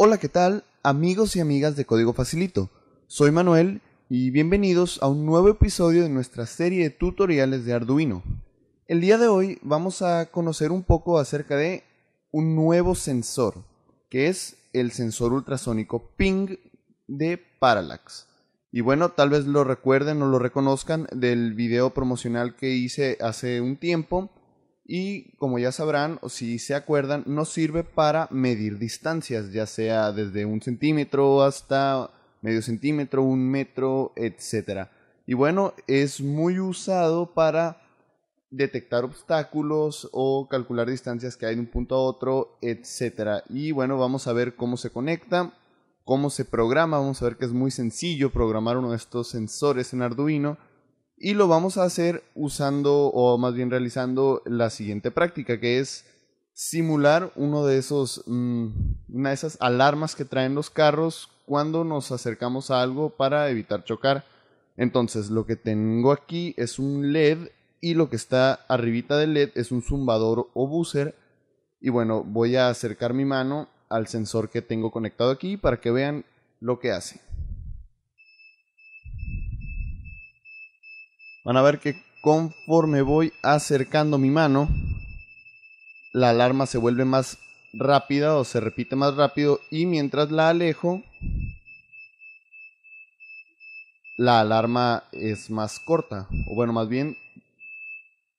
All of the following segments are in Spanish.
Hola, ¿qué tal? Amigos y amigas de Código Facilito. Soy Manuel y bienvenidos a un nuevo episodio de nuestra serie de tutoriales de Arduino. El día de hoy vamos a conocer un poco acerca de un nuevo sensor, que es el sensor ultrasónico ping de Parallax. Y bueno, tal vez lo recuerden o lo reconozcan del video promocional que hice hace un tiempo. Y como ya sabrán, o si se acuerdan, nos sirve para medir distancias, ya sea desde un centímetro hasta medio centímetro, un metro, etc. Y bueno, es muy usado para detectar obstáculos o calcular distancias que hay de un punto a otro, etc. Y bueno, vamos a ver cómo se conecta cómo se programa. Vamos a ver que es muy sencillo programar uno de estos sensores en Arduino. Y lo vamos a hacer usando, o más bien realizando, la siguiente práctica, que es simular uno de esos, mm, una de esas alarmas que traen los carros cuando nos acercamos a algo para evitar chocar. Entonces, lo que tengo aquí es un LED y lo que está arribita del LED es un zumbador o buzzer. Y bueno, voy a acercar mi mano al sensor que tengo conectado aquí para que vean lo que hace. Van a ver que conforme voy acercando mi mano, la alarma se vuelve más rápida o se repite más rápido y mientras la alejo, la alarma es más corta, o bueno, más bien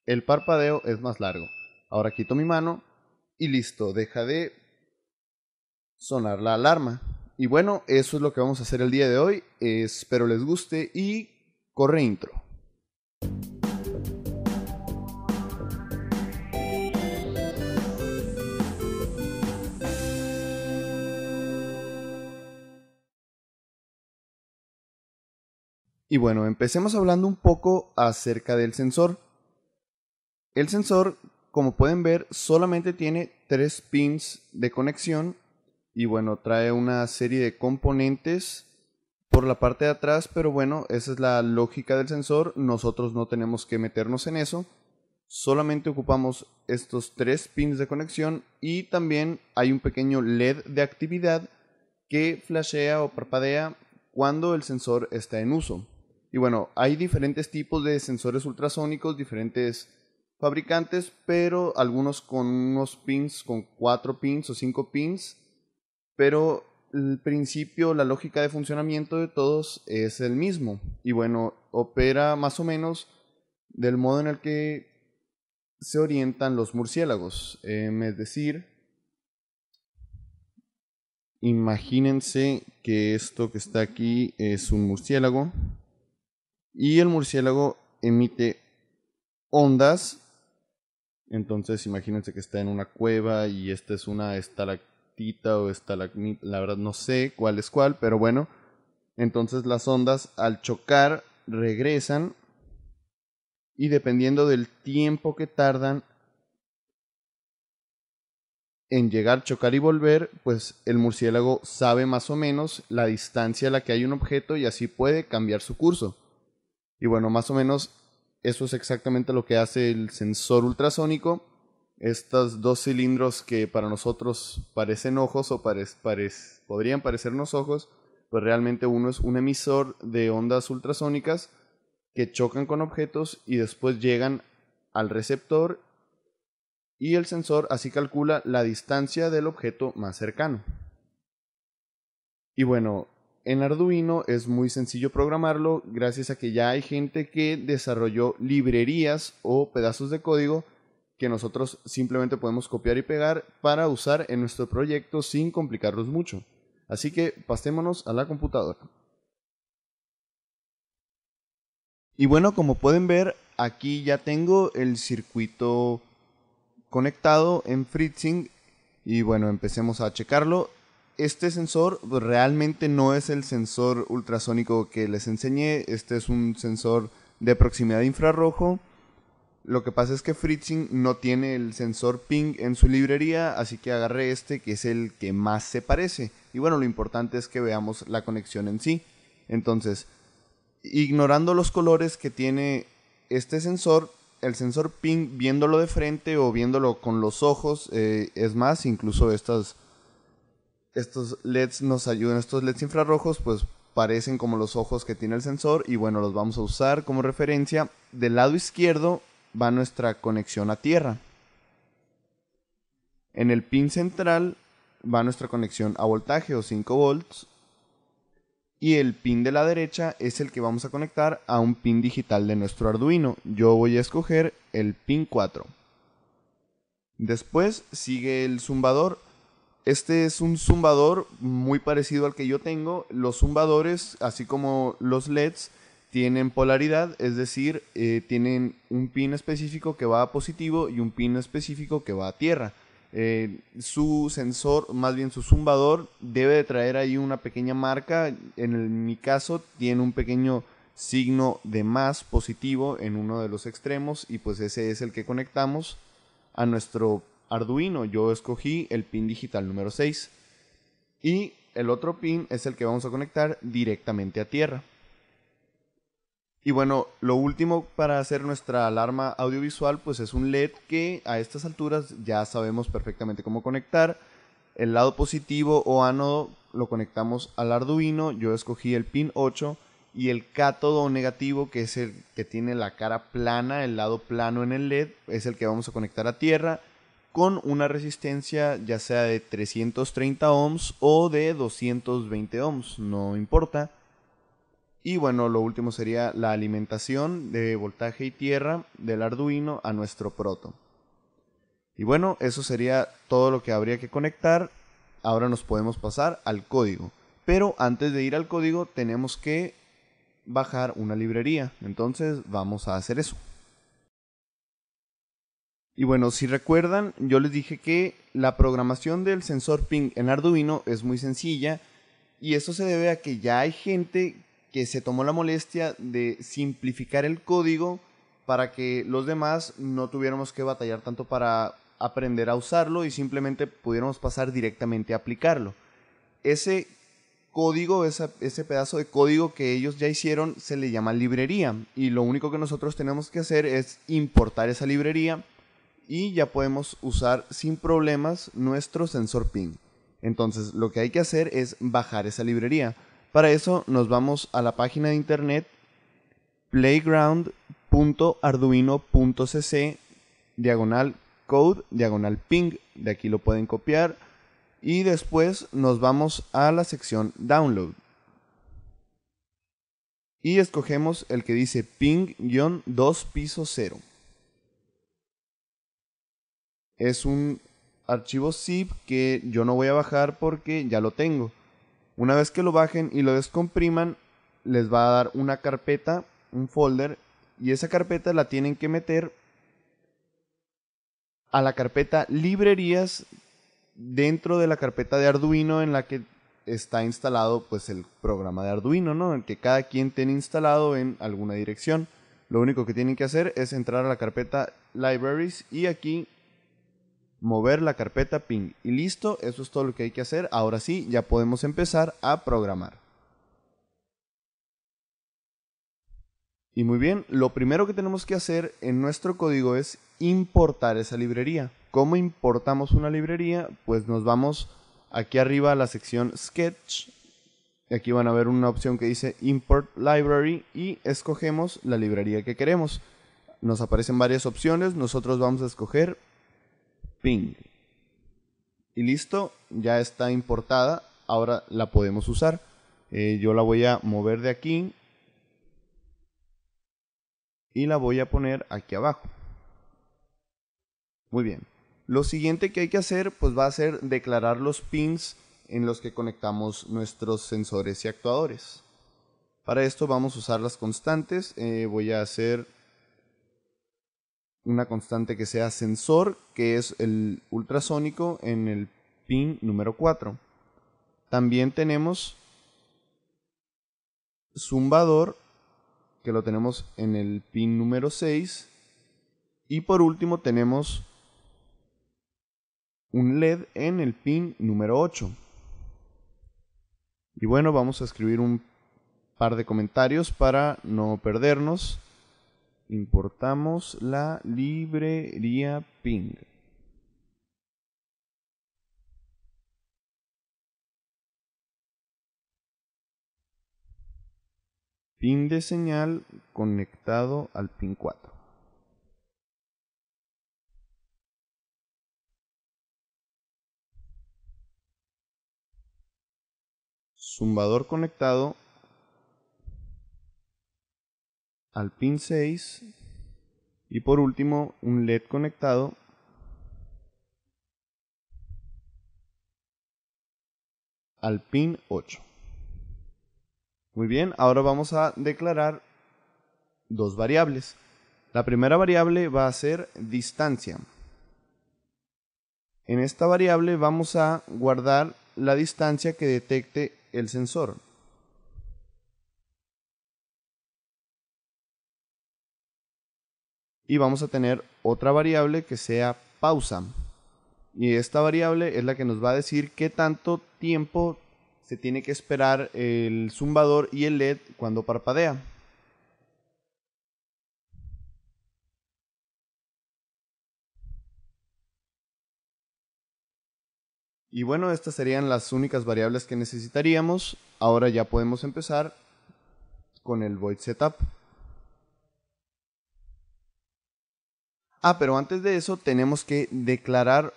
el parpadeo es más largo. Ahora quito mi mano y listo, deja de sonar la alarma. Y bueno, eso es lo que vamos a hacer el día de hoy. Espero les guste y corre intro. Y bueno, empecemos hablando un poco acerca del sensor. El sensor, como pueden ver, solamente tiene tres pins de conexión y bueno, trae una serie de componentes por la parte de atrás, pero bueno, esa es la lógica del sensor, nosotros no tenemos que meternos en eso, solamente ocupamos estos tres pins de conexión y también hay un pequeño LED de actividad que flashea o parpadea cuando el sensor está en uso. Y bueno, hay diferentes tipos de sensores ultrasónicos, diferentes fabricantes, pero algunos con unos pins, con cuatro pins o cinco pins, pero el principio, la lógica de funcionamiento de todos es el mismo. Y bueno, opera más o menos del modo en el que se orientan los murciélagos. Em, es decir, imagínense que esto que está aquí es un murciélago y el murciélago emite ondas. Entonces imagínense que está en una cueva y esta es una estalactita o la verdad no sé cuál es cuál, pero bueno. Entonces las ondas al chocar regresan y dependiendo del tiempo que tardan en llegar, chocar y volver, pues el murciélago sabe más o menos la distancia a la que hay un objeto y así puede cambiar su curso. Y bueno, más o menos eso es exactamente lo que hace el sensor ultrasónico estos dos cilindros que para nosotros parecen ojos o podrían parecernos ojos, pues realmente uno es un emisor de ondas ultrasónicas que chocan con objetos y después llegan al receptor y el sensor así calcula la distancia del objeto más cercano. Y bueno, en Arduino es muy sencillo programarlo gracias a que ya hay gente que desarrolló librerías o pedazos de código que nosotros simplemente podemos copiar y pegar para usar en nuestro proyecto sin complicarlos mucho. Así que pasémonos a la computadora. Y bueno, como pueden ver, aquí ya tengo el circuito conectado en Fritzing y bueno, empecemos a checarlo. Este sensor realmente no es el sensor ultrasónico que les enseñé, este es un sensor de proximidad infrarrojo lo que pasa es que Fritzing no tiene el sensor ping en su librería, así que agarré este que es el que más se parece. Y bueno, lo importante es que veamos la conexión en sí. Entonces, ignorando los colores que tiene este sensor, el sensor ping viéndolo de frente o viéndolo con los ojos, eh, es más, incluso estas, estos LEDs nos ayudan, estos LEDs infrarrojos pues parecen como los ojos que tiene el sensor y bueno, los vamos a usar como referencia. Del lado izquierdo va nuestra conexión a tierra. En el pin central va nuestra conexión a voltaje o 5 volts. Y el pin de la derecha es el que vamos a conectar a un pin digital de nuestro Arduino. Yo voy a escoger el pin 4. Después sigue el zumbador. Este es un zumbador muy parecido al que yo tengo. Los zumbadores, así como los LEDs, tienen polaridad, es decir, eh, tienen un pin específico que va a positivo y un pin específico que va a tierra. Eh, su sensor, más bien su zumbador, debe de traer ahí una pequeña marca. En mi caso, tiene un pequeño signo de más positivo en uno de los extremos y pues ese es el que conectamos a nuestro Arduino. Yo escogí el pin digital número 6 y el otro pin es el que vamos a conectar directamente a tierra. Y bueno, lo último para hacer nuestra alarma audiovisual pues es un LED que a estas alturas ya sabemos perfectamente cómo conectar. El lado positivo o ánodo lo conectamos al Arduino, yo escogí el pin 8 y el cátodo negativo que es el que tiene la cara plana, el lado plano en el LED, es el que vamos a conectar a tierra con una resistencia ya sea de 330 ohms o de 220 ohms, no importa. Y bueno, lo último sería la alimentación de voltaje y tierra del Arduino a nuestro proto. Y bueno, eso sería todo lo que habría que conectar. Ahora nos podemos pasar al código. Pero antes de ir al código tenemos que bajar una librería. Entonces vamos a hacer eso. Y bueno, si recuerdan, yo les dije que la programación del sensor ping en Arduino es muy sencilla y eso se debe a que ya hay gente que se tomó la molestia de simplificar el código para que los demás no tuviéramos que batallar tanto para aprender a usarlo y simplemente pudiéramos pasar directamente a aplicarlo. Ese código, ese pedazo de código que ellos ya hicieron se le llama librería y lo único que nosotros tenemos que hacer es importar esa librería y ya podemos usar sin problemas nuestro sensor ping. Entonces lo que hay que hacer es bajar esa librería. Para eso nos vamos a la página de internet playground.arduino.cc diagonal code diagonal ping. De aquí lo pueden copiar. Y después nos vamos a la sección download. Y escogemos el que dice ping-2 piso 0. Es un archivo zip que yo no voy a bajar porque ya lo tengo. Una vez que lo bajen y lo descompriman, les va a dar una carpeta, un folder, y esa carpeta la tienen que meter a la carpeta librerías dentro de la carpeta de Arduino en la que está instalado pues el programa de Arduino, ¿no? El que cada quien tiene instalado en alguna dirección. Lo único que tienen que hacer es entrar a la carpeta libraries y aquí mover la carpeta ping. Y listo, eso es todo lo que hay que hacer. Ahora sí, ya podemos empezar a programar. Y muy bien, lo primero que tenemos que hacer en nuestro código es importar esa librería. ¿Cómo importamos una librería? Pues nos vamos aquí arriba a la sección Sketch. Aquí van a ver una opción que dice Import Library y escogemos la librería que queremos. Nos aparecen varias opciones, nosotros vamos a escoger ping. Y listo, ya está importada, ahora la podemos usar. Eh, yo la voy a mover de aquí y la voy a poner aquí abajo. Muy bien. Lo siguiente que hay que hacer pues va a ser declarar los pins en los que conectamos nuestros sensores y actuadores. Para esto vamos a usar las constantes. Eh, voy a hacer una constante que sea sensor, que es el ultrasónico en el pin número 4. También tenemos zumbador, que lo tenemos en el pin número 6. Y por último tenemos un LED en el pin número 8. Y bueno, vamos a escribir un par de comentarios para no perdernos Importamos la librería ping. Pin de señal conectado al pin 4. Zumbador conectado al pin 6 y por último un LED conectado al pin 8. Muy bien, ahora vamos a declarar dos variables. La primera variable va a ser distancia. En esta variable vamos a guardar la distancia que detecte el sensor. Y vamos a tener otra variable que sea pausa. Y esta variable es la que nos va a decir qué tanto tiempo se tiene que esperar el zumbador y el LED cuando parpadea. Y bueno, estas serían las únicas variables que necesitaríamos. Ahora ya podemos empezar con el void setup. Ah, pero antes de eso tenemos que declarar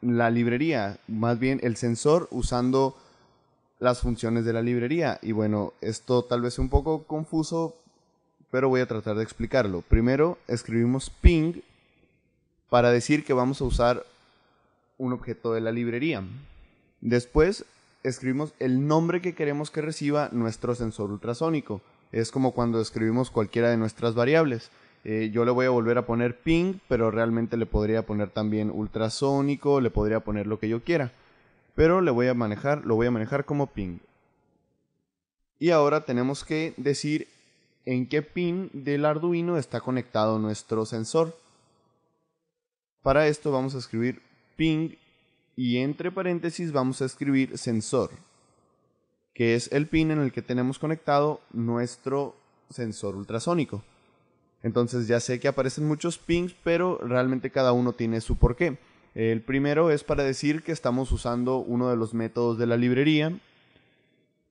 la librería, más bien el sensor usando las funciones de la librería. Y bueno, esto tal vez es un poco confuso, pero voy a tratar de explicarlo. Primero escribimos ping para decir que vamos a usar un objeto de la librería. Después escribimos el nombre que queremos que reciba nuestro sensor ultrasónico. Es como cuando escribimos cualquiera de nuestras variables. Eh, yo le voy a volver a poner ping, pero realmente le podría poner también ultrasónico, le podría poner lo que yo quiera pero le voy a manejar, lo voy a manejar como ping. Y ahora tenemos que decir en qué pin del Arduino está conectado nuestro sensor. Para esto vamos a escribir ping y entre paréntesis vamos a escribir sensor, que es el pin en el que tenemos conectado nuestro sensor ultrasónico. Entonces ya sé que aparecen muchos pings, pero realmente cada uno tiene su porqué. El primero es para decir que estamos usando uno de los métodos de la librería.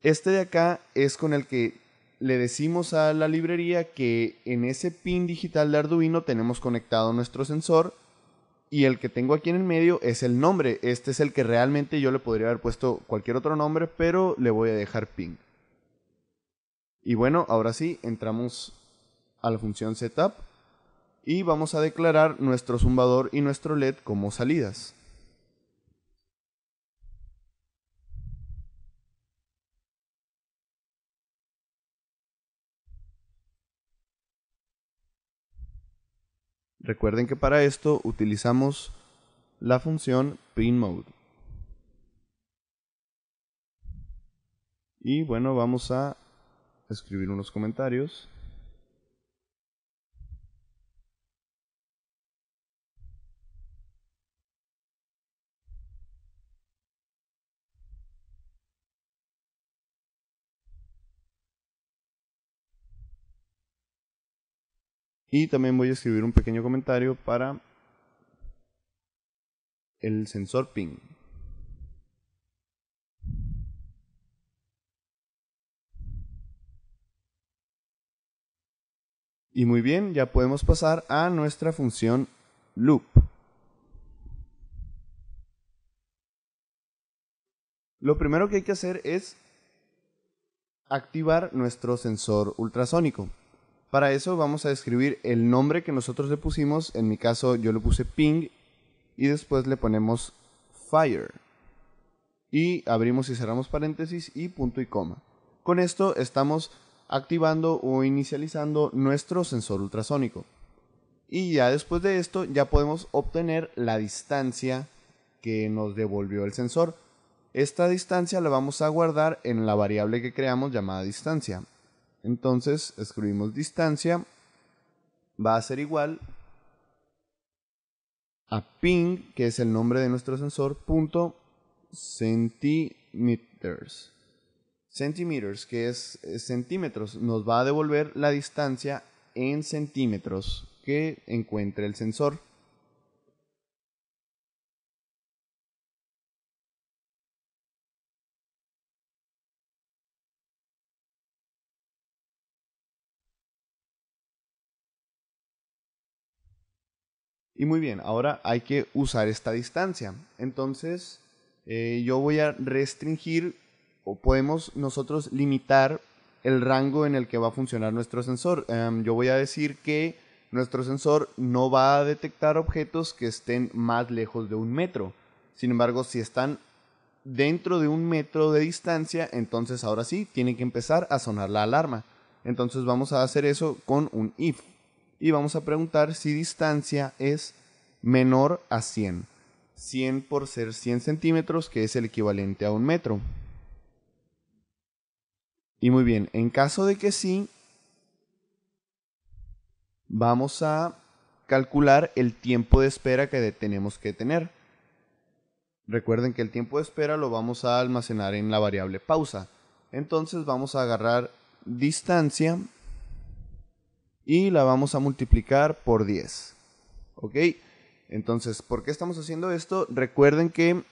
Este de acá es con el que le decimos a la librería que en ese pin digital de Arduino tenemos conectado nuestro sensor y el que tengo aquí en el medio es el nombre. Este es el que realmente yo le podría haber puesto cualquier otro nombre, pero le voy a dejar ping. Y bueno, ahora sí, entramos a la función setup y vamos a declarar nuestro zumbador y nuestro LED como salidas. Recuerden que para esto utilizamos la función printMode. Y bueno, vamos a escribir unos comentarios. Y también voy a escribir un pequeño comentario para el sensor ping. Y muy bien, ya podemos pasar a nuestra función loop. Lo primero que hay que hacer es activar nuestro sensor ultrasónico. Para eso vamos a escribir el nombre que nosotros le pusimos. En mi caso yo le puse ping y después le ponemos fire. Y abrimos y cerramos paréntesis y punto y coma. Con esto estamos activando o inicializando nuestro sensor ultrasónico. Y ya después de esto ya podemos obtener la distancia que nos devolvió el sensor. Esta distancia la vamos a guardar en la variable que creamos llamada distancia. Entonces escribimos distancia va a ser igual a ping, que es el nombre de nuestro sensor, punto centímetros. Centímetros, que es, centímetros, nos va a devolver la distancia en centímetros que encuentre el sensor. Y muy bien, ahora hay que usar esta distancia. Entonces, eh, yo voy a restringir o podemos nosotros limitar el rango en el que va a funcionar nuestro sensor. Em, yo voy a decir que nuestro sensor no va a detectar objetos que estén más lejos de un metro. Sin embargo, si están dentro de un metro de distancia, entonces ahora sí tiene que empezar a sonar la alarma. Entonces vamos a hacer eso con un if. Y vamos a preguntar si distancia es menor a 100. 100 por ser 100 centímetros, que es el equivalente a un metro. Y muy bien, en caso de que sí, vamos a calcular el tiempo de espera que tenemos que tener. Recuerden que el tiempo de espera lo vamos a almacenar en la variable pausa. Entonces vamos a agarrar distancia y la vamos a multiplicar por 10. ¿Ok? Entonces, ¿por qué estamos haciendo esto? Recuerden que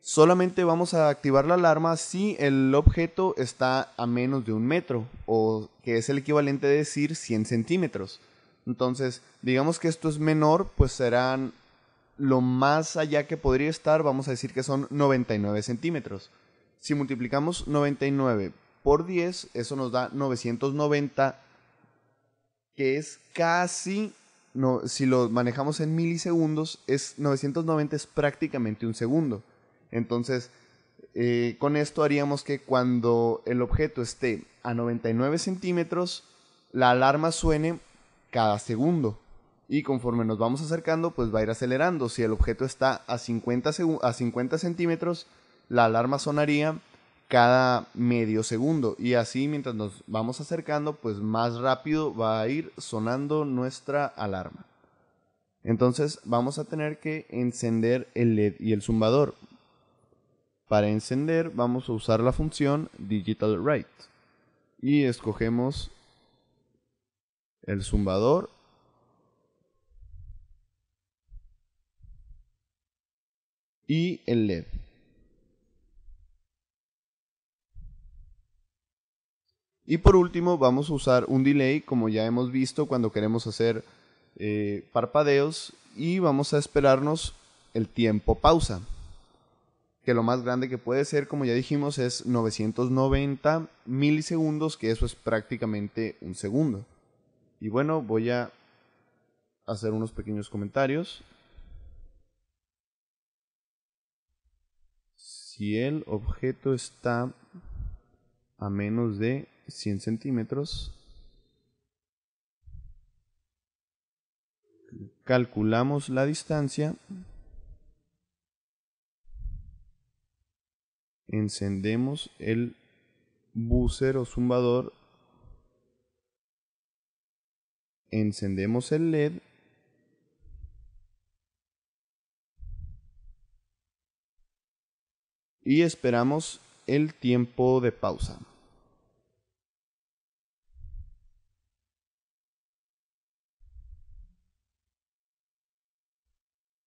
solamente vamos a activar la alarma si el objeto está a menos de un metro o que es el equivalente de decir 100 centímetros. Entonces, digamos que esto es menor, pues serán lo más allá que podría estar, vamos a decir que son 99 centímetros. Si multiplicamos 99 por 10, eso nos da 990, que es casi, no, si lo manejamos en milisegundos, es 990 es prácticamente un segundo. Entonces, eh, con esto haríamos que cuando el objeto esté a 99 centímetros, la alarma suene cada segundo y conforme nos vamos acercando, pues va a ir acelerando. Si el objeto está a 50, a 50 centímetros, la alarma sonaría cada medio segundo y así mientras nos vamos acercando, pues más rápido va a ir sonando nuestra alarma. Entonces vamos a tener que encender el LED y el zumbador. Para encender vamos a usar la función digital write y escogemos el zumbador y el LED. Y por último vamos a usar un delay como ya hemos visto cuando queremos hacer eh, parpadeos y vamos a esperarnos el tiempo pausa que lo más grande que puede ser como ya dijimos es 990 milisegundos que eso es prácticamente un segundo. Y bueno voy a hacer unos pequeños comentarios. Si el objeto está a menos de 100 centímetros, calculamos la distancia, encendemos el buzzer o zumbador, encendemos el LED y esperamos el tiempo de pausa.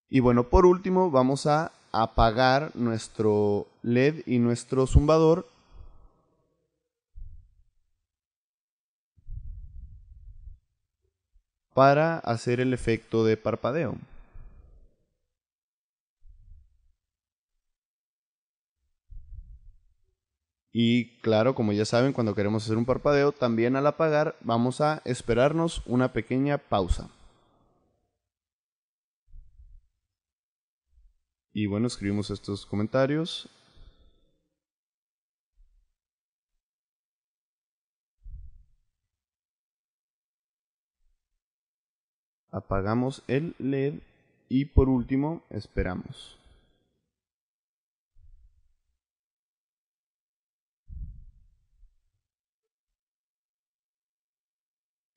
Y bueno, por último vamos a apagar nuestro LED y nuestro zumbador. para hacer el efecto de parpadeo. Y claro, como ya saben, cuando queremos hacer un parpadeo, también al apagar vamos a esperarnos una pequeña pausa. Y bueno, escribimos estos comentarios. Apagamos el LED y por último esperamos.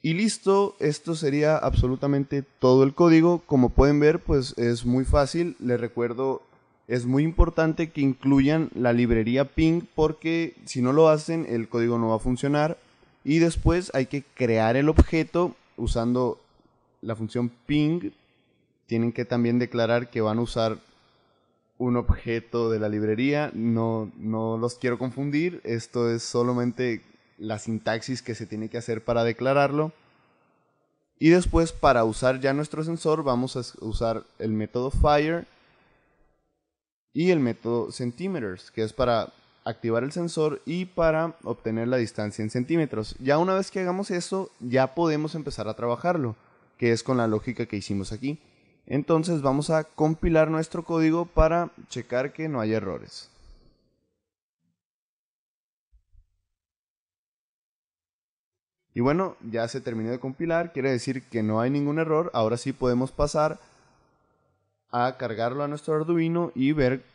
Y listo, esto sería absolutamente todo el código. Como pueden ver, pues es muy fácil. Les recuerdo, es muy importante que incluyan la librería ping porque si no lo hacen, el código no va a funcionar. Y después hay que crear el objeto usando la función ping. Tienen que también declarar que van a usar un objeto de la librería. No, no los quiero confundir. Esto es solamente la sintaxis que se tiene que hacer para declararlo. Y después para usar ya nuestro sensor vamos a usar el método Fire y el método Centimeters, que es para activar el sensor y para obtener la distancia en centímetros. Ya una vez que hagamos eso, ya podemos empezar a trabajarlo, que es con la lógica que hicimos aquí. Entonces vamos a compilar nuestro código para checar que no haya errores. Y bueno, ya se terminó de compilar, quiere decir que no hay ningún error. Ahora sí podemos pasar a cargarlo a nuestro Arduino y ver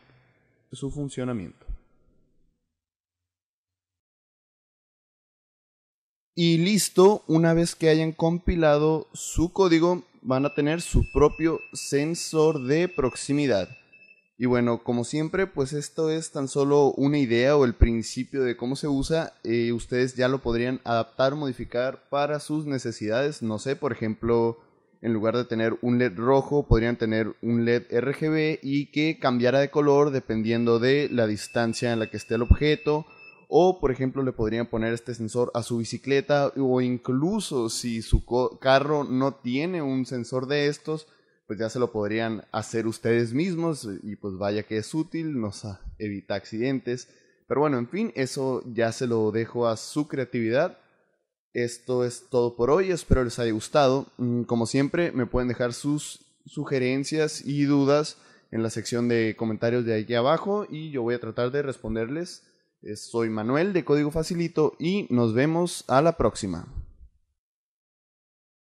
su funcionamiento. Y listo, una vez que hayan compilado su código, van a tener su propio sensor de proximidad. Y bueno, como siempre, pues esto es tan solo una idea o el principio de cómo se usa. Eh, ustedes ya lo podrían adaptar, modificar para sus necesidades. No sé, por ejemplo, en lugar de tener un LED rojo, podrían tener un LED RGB y que cambiara de color dependiendo de la distancia en la que esté el objeto o, por ejemplo, le podrían poner este sensor a su bicicleta o incluso si su carro no tiene un sensor de estos, pues ya se lo podrían hacer ustedes mismos y pues vaya que es útil, nos evita accidentes. Pero bueno, en fin, eso ya se lo dejo a su creatividad. Esto es todo por hoy, espero les haya gustado. Mm, como siempre, me pueden dejar sus sugerencias y dudas en la sección de comentarios de aquí abajo y yo voy a tratar de responderles soy Manuel de Código Facilito y nos vemos a la próxima.